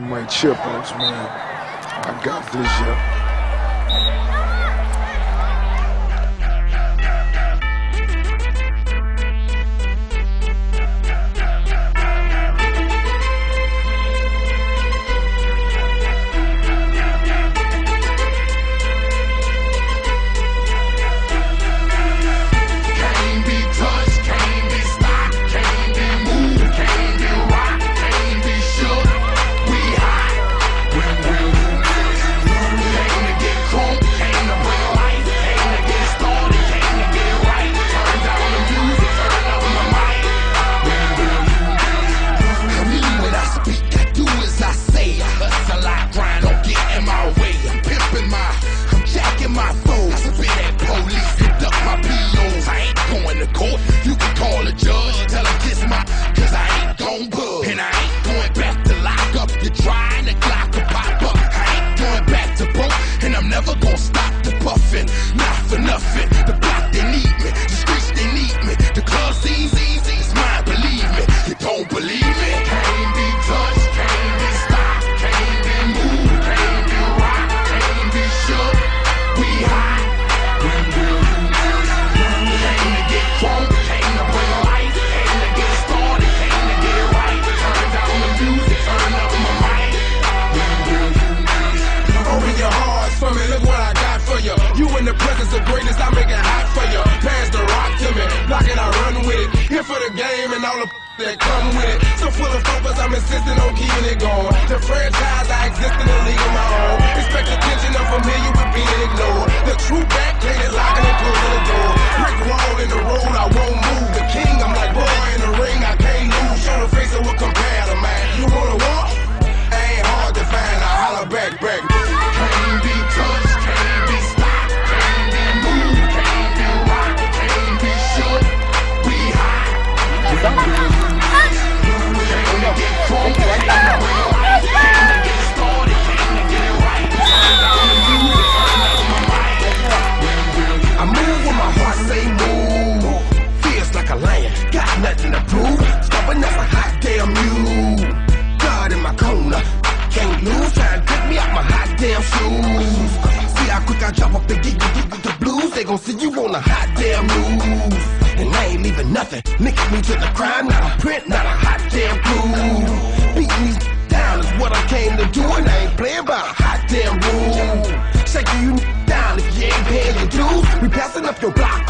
I might chip ups, man. I got this, yeah. fit. The I'm full of focus, I'm insisting on keeping it going. gon' see you on a hot damn move. And I ain't leaving nothing. Nicking me to the crime, not a print, not a hot damn clue. Beating these down is what I came to do, and I ain't playing by a hot damn rule. Shaking you down if you ain't paying your dues. We passing up your block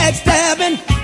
backstabbing.